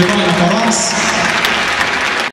de Mario